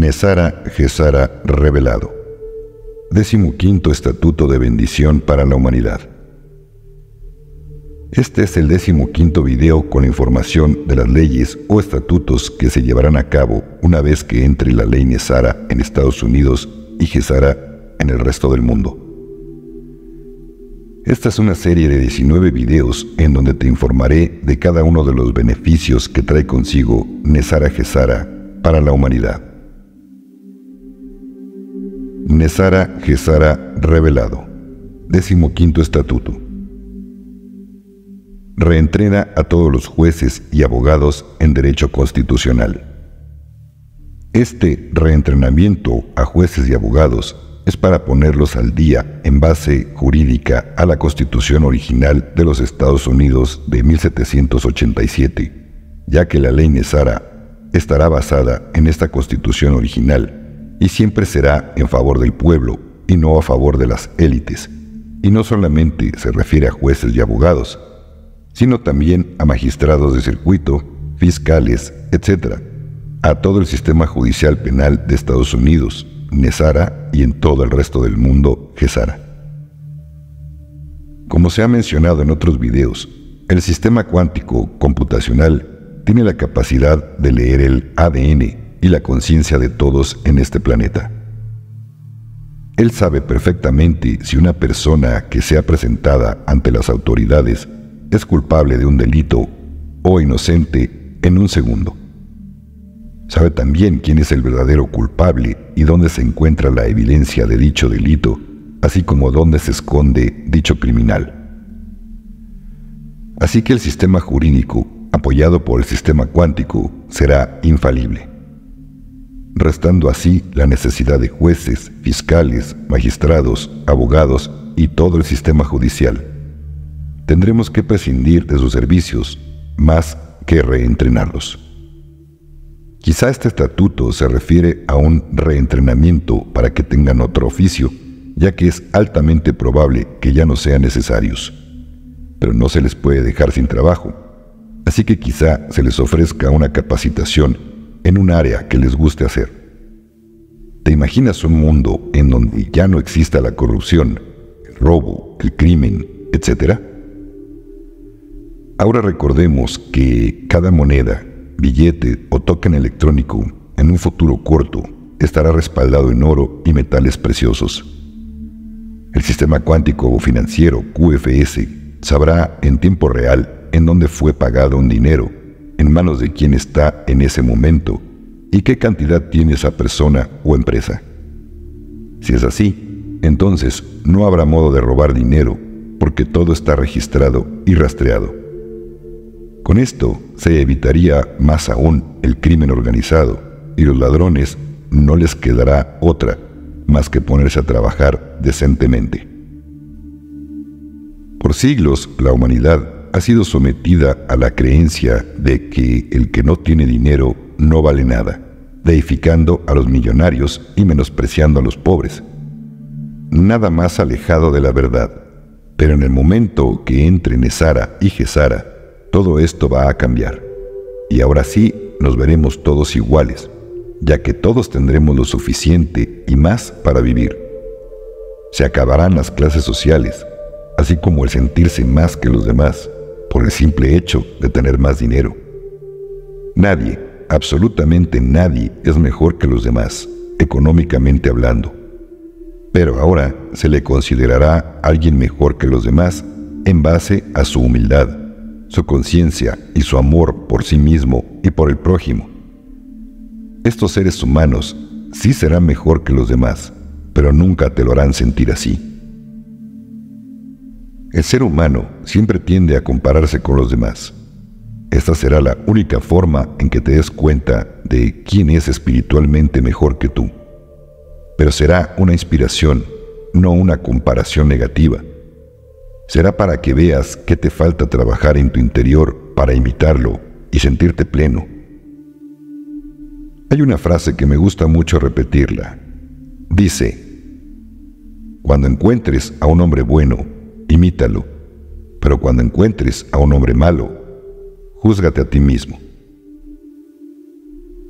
Nesara Gesara revelado. Décimo quinto Estatuto de Bendición para la Humanidad. Este es el décimo quinto video con información de las leyes o estatutos que se llevarán a cabo una vez que entre la ley Nesara en Estados Unidos y Gesara en el resto del mundo. Esta es una serie de 19 videos en donde te informaré de cada uno de los beneficios que trae consigo Nesara Gesara para la humanidad. Nesara Gesara revelado. Décimo quinto estatuto reentrena a todos los jueces y abogados en derecho constitucional. Este reentrenamiento a jueces y abogados es para ponerlos al día en base jurídica a la Constitución original de los Estados Unidos de 1787, ya que la ley Nesara estará basada en esta Constitución original y siempre será en favor del pueblo y no a favor de las élites, y no solamente se refiere a jueces y abogados, sino también a magistrados de circuito, fiscales, etc., a todo el sistema judicial penal de Estados Unidos, Nesara y en todo el resto del mundo, Gesara. Como se ha mencionado en otros videos, el sistema cuántico computacional tiene la capacidad de leer el ADN y la conciencia de todos en este planeta. Él sabe perfectamente si una persona que sea presentada ante las autoridades es culpable de un delito o inocente en un segundo. Sabe también quién es el verdadero culpable y dónde se encuentra la evidencia de dicho delito, así como dónde se esconde dicho criminal. Así que el sistema jurídico, apoyado por el sistema cuántico, será infalible, restando así la necesidad de jueces, fiscales, magistrados, abogados y todo el sistema judicial tendremos que prescindir de sus servicios más que reentrenarlos. Quizá este estatuto se refiere a un reentrenamiento para que tengan otro oficio, ya que es altamente probable que ya no sean necesarios. Pero no se les puede dejar sin trabajo, así que quizá se les ofrezca una capacitación en un área que les guste hacer. ¿Te imaginas un mundo en donde ya no exista la corrupción, el robo, el crimen, etcétera? Ahora recordemos que cada moneda, billete o token electrónico en un futuro corto estará respaldado en oro y metales preciosos. El sistema cuántico financiero QFS sabrá en tiempo real en dónde fue pagado un dinero, en manos de quién está en ese momento y qué cantidad tiene esa persona o empresa. Si es así, entonces no habrá modo de robar dinero porque todo está registrado y rastreado. Con esto se evitaría más aún el crimen organizado y los ladrones no les quedará otra más que ponerse a trabajar decentemente. Por siglos la humanidad ha sido sometida a la creencia de que el que no tiene dinero no vale nada, deificando a los millonarios y menospreciando a los pobres. Nada más alejado de la verdad, pero en el momento que entre Nesara y Gesara, todo esto va a cambiar. Y ahora sí nos veremos todos iguales, ya que todos tendremos lo suficiente y más para vivir. Se acabarán las clases sociales, así como el sentirse más que los demás, por el simple hecho de tener más dinero. Nadie, absolutamente nadie, es mejor que los demás, económicamente hablando. Pero ahora se le considerará alguien mejor que los demás en base a su humildad su conciencia y su amor por sí mismo y por el prójimo. Estos seres humanos sí serán mejor que los demás, pero nunca te lo harán sentir así. El ser humano siempre tiende a compararse con los demás. Esta será la única forma en que te des cuenta de quién es espiritualmente mejor que tú. Pero será una inspiración, no una comparación negativa será para que veas qué te falta trabajar en tu interior para imitarlo y sentirte pleno. Hay una frase que me gusta mucho repetirla. Dice, cuando encuentres a un hombre bueno, imítalo, pero cuando encuentres a un hombre malo, júzgate a ti mismo.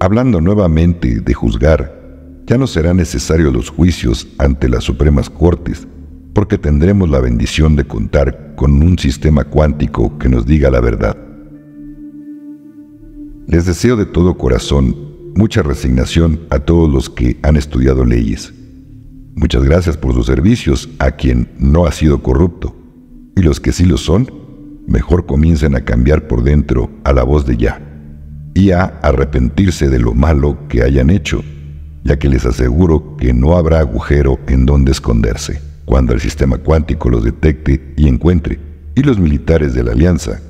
hablando nuevamente de juzgar, ya no serán necesarios los juicios ante las Supremas Cortes, porque tendremos la bendición de contar con un sistema cuántico que nos diga la verdad. Les deseo de todo corazón mucha resignación a todos los que han estudiado leyes. Muchas gracias por sus servicios a quien no ha sido corrupto. Y los que sí lo son, mejor comiencen a cambiar por dentro a la voz de ya y a arrepentirse de lo malo que hayan hecho, ya que les aseguro que no habrá agujero en donde esconderse cuando el sistema cuántico los detecte y encuentre, y los militares de la Alianza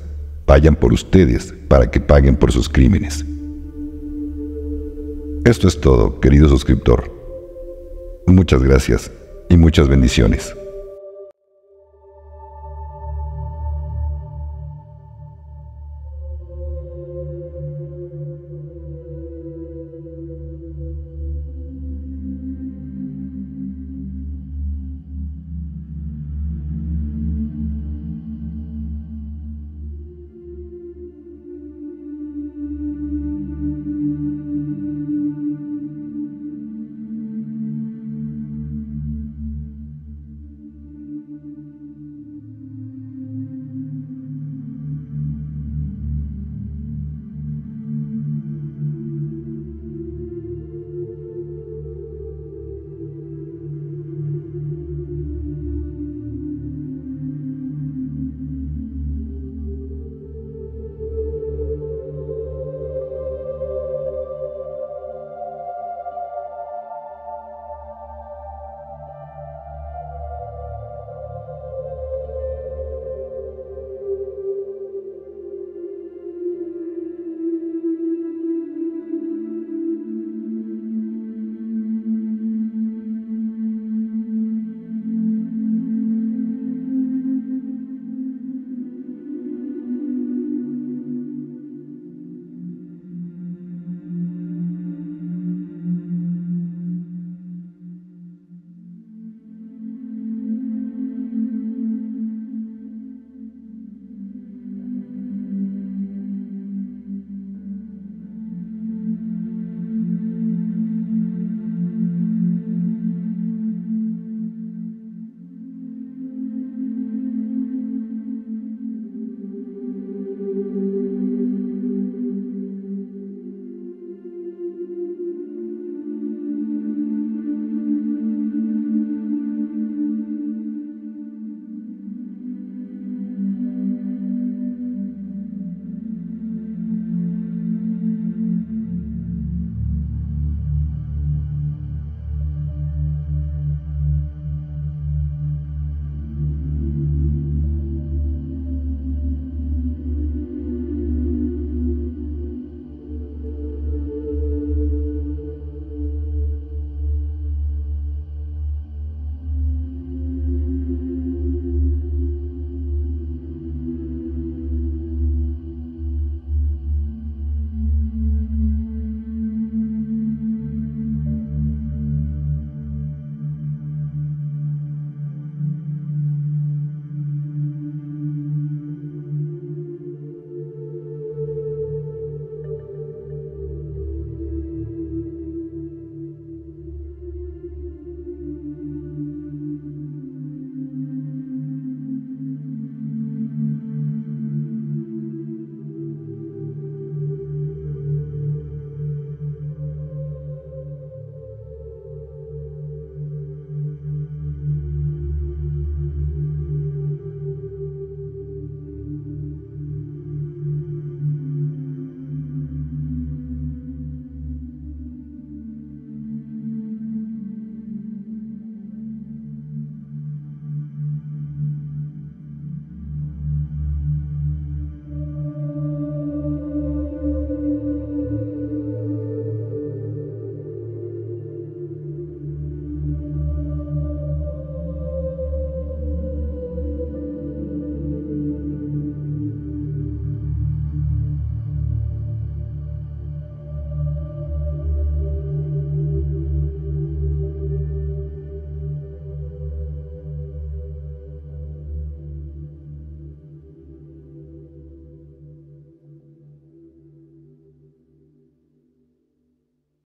vayan por ustedes para que paguen por sus crímenes. Esto es todo, querido suscriptor. Muchas gracias y muchas bendiciones.